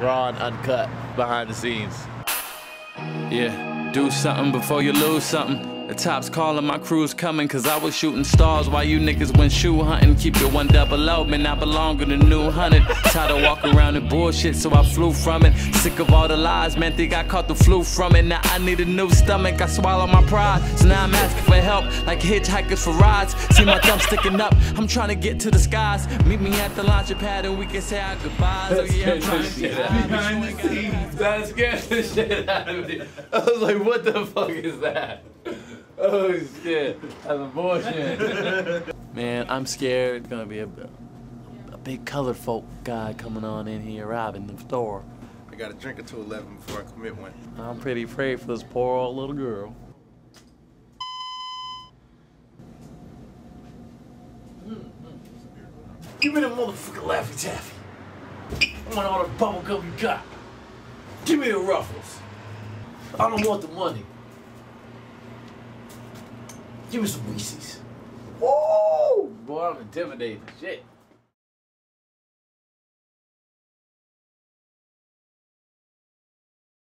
raw and uncut behind the scenes. Yeah, do something before you lose something. The tops calling, my crew's coming, cause I was shooting stars while you niggas went shoe hunting. Keep it one double low, man, I belong in the new hundred. Tired of walking around in bullshit, so I flew from it. Sick of all the lies, man, think I caught the flu from it. Now I need a new stomach, I swallow my pride. So now I'm asking for help, like hitchhikers for rides. See my thumb sticking up, I'm trying to get to the skies. Meet me at the launch pad and we can say our goodbyes. Oh yeah, I'm trying to get high, Behind the scenes. That scared the shit out of me. I was like, what the fuck is that? Oh shit, that's a bullshit. Man, I'm scared. It's gonna be a, a big colored folk guy coming on in here robbing the store. I gotta drink it to 11 before I commit one. I'm pretty afraid for this poor old little girl. Give me the motherfucking Laffy Taffy. I want all the bubble gum you got. Give me the ruffles. I don't want the money. Give me some Reese's. Whoa! Boy, I'm intimidated. Shit.